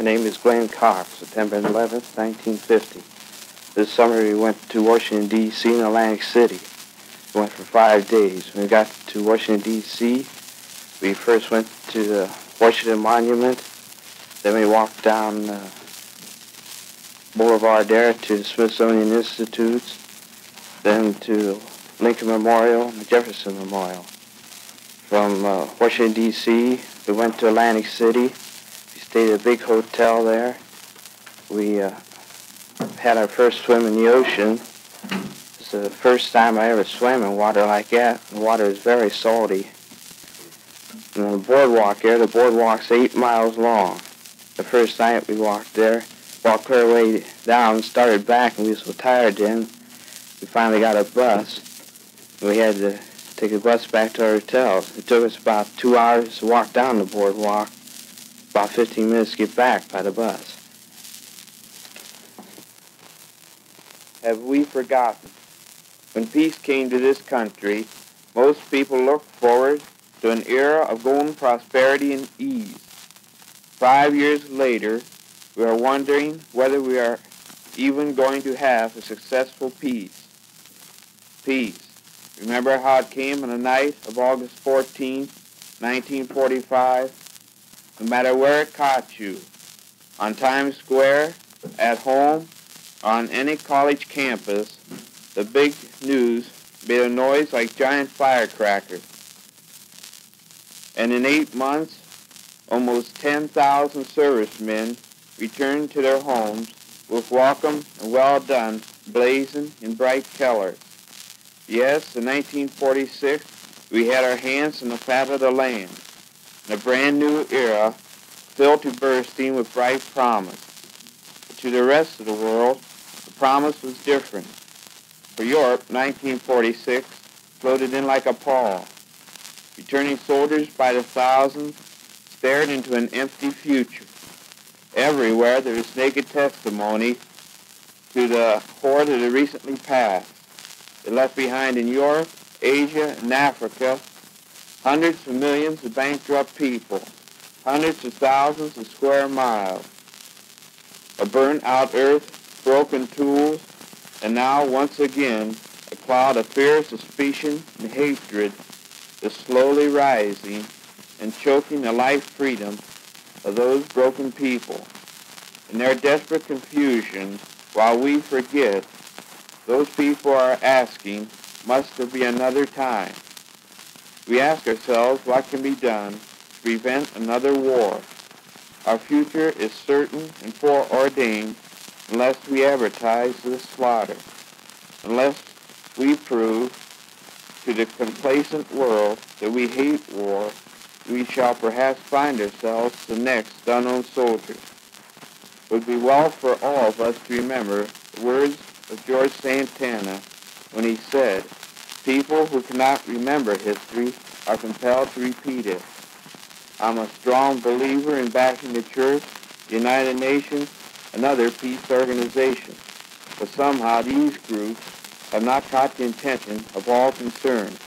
My name is Glenn Cox, September 11th, 1950. This summer we went to Washington, D.C. and Atlantic City. We went for five days. When we got to Washington, D.C., we first went to the Washington Monument. Then we walked down uh, Boulevard there to the Smithsonian Institutes, then to Lincoln Memorial and Jefferson Memorial. From uh, Washington, D.C., we went to Atlantic City. Stayed at a big hotel there. We uh, had our first swim in the ocean. It's the first time I ever swam in water like that. The water is very salty. And on the boardwalk there, the boardwalk's eight miles long. The first night we walked there, walked clear way down, started back, and we were so tired then, we finally got a bus. We had to take a bus back to our hotel. It took us about two hours to walk down the boardwalk, about 15 minutes to get back by the bus. Have we forgotten? When peace came to this country, most people looked forward to an era of golden prosperity and ease. Five years later, we are wondering whether we are even going to have a successful peace. Peace. Remember how it came on the night of August 14, 1945? No matter where it caught you, on Times Square, at home, on any college campus, the big news made a noise like giant firecrackers. And in eight months, almost 10,000 servicemen returned to their homes with welcome and well done blazing in bright colors. Yes, in 1946, we had our hands in the fat of the land, a brand new era filled to bursting with bright promise. But to the rest of the world, the promise was different. For Europe, 1946 floated in like a pall. Returning soldiers by the thousands stared into an empty future. Everywhere there was naked testimony to the horror that had recently passed. It left behind in Europe, Asia, and Africa hundreds of millions of bankrupt people, hundreds of thousands of square miles, a burnt-out earth, broken tools, and now once again a cloud of fear, suspicion, and hatred is slowly rising and choking the life freedom of those broken people. In their desperate confusion, while we forget, those people are asking, must there be another time? We ask ourselves what can be done to prevent another war. Our future is certain and foreordained unless we advertise this slaughter, unless we prove to the complacent world that we hate war, we shall perhaps find ourselves the next unknown soldiers. It would be well for all of us to remember the words of George Santayana when he said, people who cannot remember history are compelled to repeat it. I'm a strong believer in backing the church, the United Nations, and other peace organizations, but somehow these groups have not caught the intention of all concerned.